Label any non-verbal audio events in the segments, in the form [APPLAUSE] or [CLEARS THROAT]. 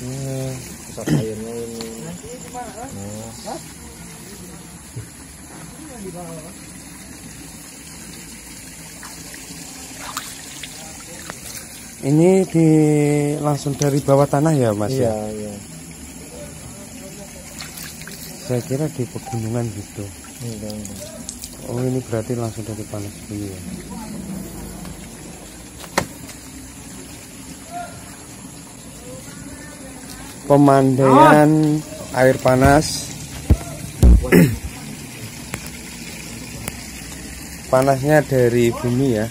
Hmm. pusat airnya ini nah Ini di langsung dari bawah tanah ya mas iya ya? iya Saya kira di pegunungan gitu. enggak enggak Oh ini berarti langsung dari panas bumi ya. Pemandaian air panas. [CLEARS THROAT] Panasnya dari bumi ya.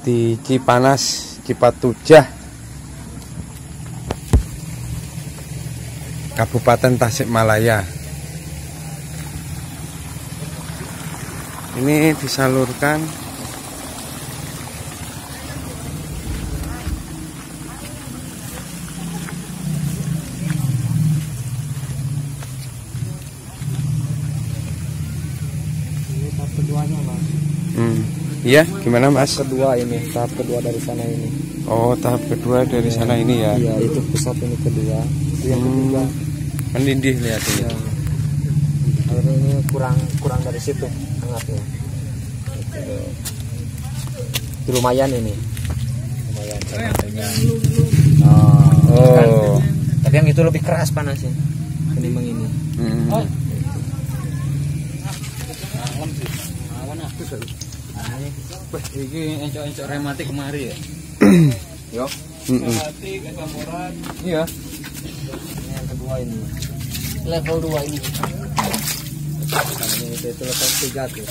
Di Cipanas, Cipatujah. Kabupaten Tasikmalaya. Ini disalurkan keduanya mas hmm. Iya, gimana Mas? kedua ini tahap kedua dari sana ini Oh, tahap kedua dari sana ini ya. iya itu pusat ini kedua itu yang Hmm. ketiga Mendidih lihat ini. ya airnya ini kurang kurang dari situ hangatnya itu, itu lumayan ini lumayan oh, Oh. tapi yang itu lebih keras panasnya ketimbang ini Hmm. Wah, iki encok-encok rematik kemari ya. yo kamuran. iya yang kedua ini level 2 ini ini itu, level 3 tuh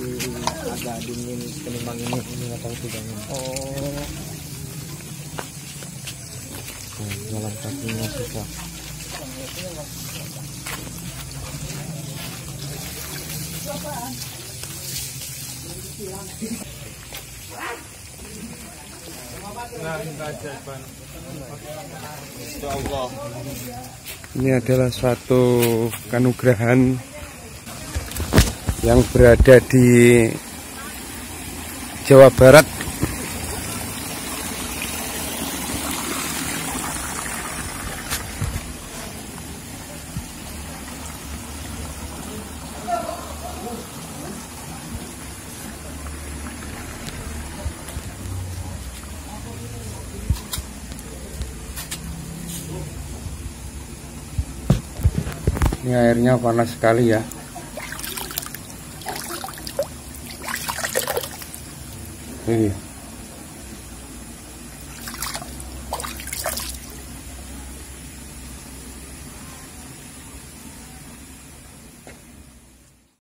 lebih agak dingin ketimbang ini ini level 3 ini oh Hmm, jalan kakinya susah Ini adalah suatu kanugrahan yang berada di Jawa Barat. Ini airnya panas sekali ya. Ini.